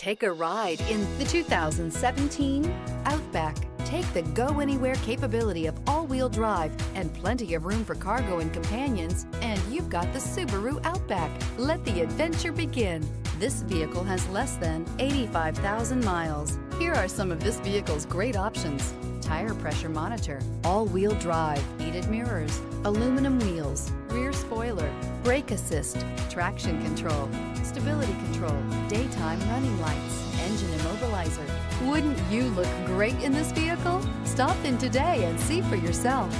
Take a ride in the 2017 Outback. Take the go anywhere capability of all-wheel drive and plenty of room for cargo and companions, and you've got the Subaru Outback. Let the adventure begin. This vehicle has less than 85,000 miles. Here are some of this vehicle's great options. Tire pressure monitor, all-wheel drive, heated mirrors, aluminum wheels, rear spoiler, brake assist, traction control, stability control, daytime running lights, engine immobilizer. Wouldn't you look great in this vehicle? Stop in today and see for yourself.